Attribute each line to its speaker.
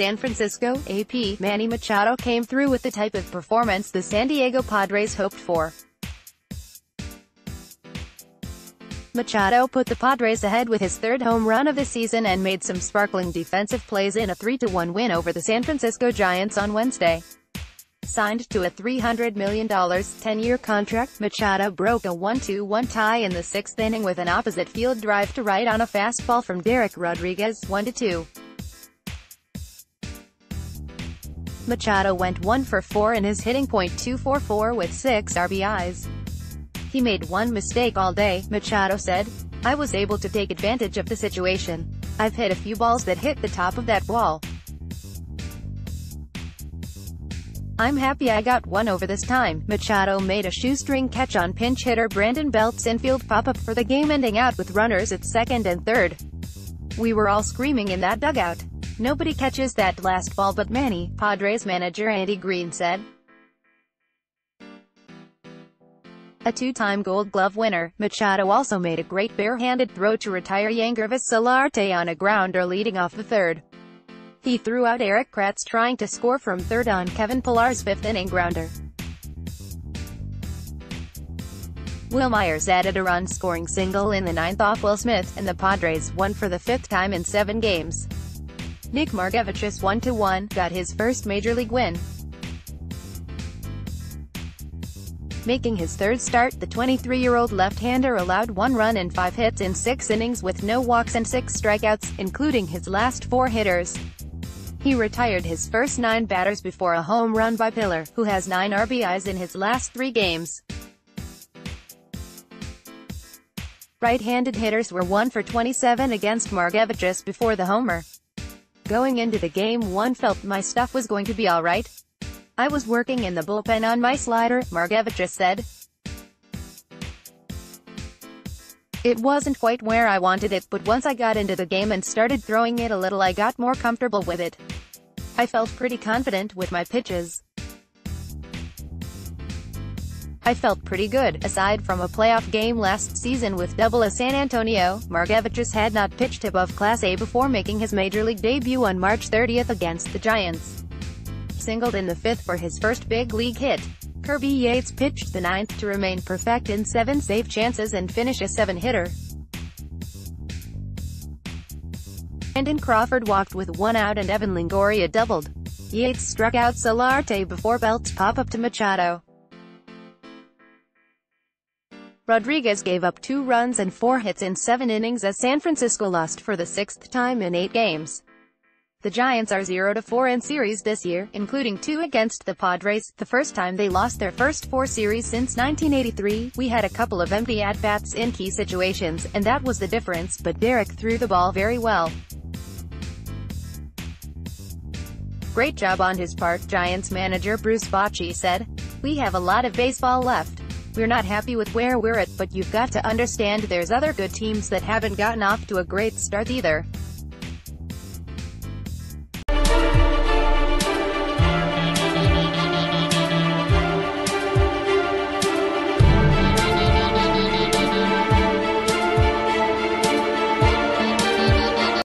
Speaker 1: San Francisco, AP, Manny Machado came through with the type of performance the San Diego Padres hoped for. Machado put the Padres ahead with his third home run of the season and made some sparkling defensive plays in a 3-1 win over the San Francisco Giants on Wednesday. Signed to a $300 million, 10-year contract, Machado broke a 1-2-1 tie in the sixth inning with an opposite field drive to right on a fastball from Dereck Rodriguez, 1-2. Machado went 1 for 4 in his hitting .244 with 6 RBIs. He made one mistake all day, Machado said. I was able to take advantage of the situation. I've hit a few balls that hit the top of that wall. I'm happy I got one over this time. Machado made a shoestring catch on pinch hitter Brandon Belt's infield pop-up for the game ending out with runners at second and third. We were all screaming in that dugout. Nobody catches that last ball but Manny, Padres manager Andy Green said. A two-time Gold Glove winner, Machado also made a great bare-handed throw to retire Yangervis Solarte on a grounder leading off the third. He threw out Erik Kratz trying to score from third on Kevin Pillar's fifth-inning grounder. Wil Myers added a run-scoring single in the ninth off Will Smith, and the Padres won for the fifth time in seven games. Nick Margevicius 1-1, got his first major league win. Making his third start, the 23-year-old left-hander allowed one run and five hits in six innings with no walks and six strikeouts, including his last four hitters. He retired his first nine batters before a home run by Pillar, who has nine RBIs in his last three games. Right-handed hitters were 1 for 27 against Margevicius before the homer. Going into the game one felt my stuff was going to be alright. I was working in the bullpen on my slider, Margevicius said. It wasn't quite where I wanted it, but once I got into the game and started throwing it a little I got more comfortable with it. I felt pretty confident with my pitches. I felt pretty good. Aside from a playoff game last season with Double A San Antonio, Margevicius had not pitched above Class A before making his major league debut on March 30th against the Giants singled in the fifth for his first big league hit. Kirby Yates pitched the ninth to remain perfect in seven safe chances and finish a seven-hitter. Brandon Crawford walked with one out and Evan Longoria doubled. Yates struck out Solarte before Belt's pop-up to Machado. Rodriguez gave up two runs and four hits in seven innings as San Francisco lost for the sixth time in eight games. The Giants are 0-4 in series this year, including two against the Padres, the first time they lost their first four series since 1983. We had a couple of empty at-bats in key situations, and that was the difference, but Dereck threw the ball very well. Great job on his part, Giants manager Bruce Bochy said. We have a lot of baseball left. We're not happy with where we're at, but you've got to understand there's other good teams that haven't gotten off to a great start either.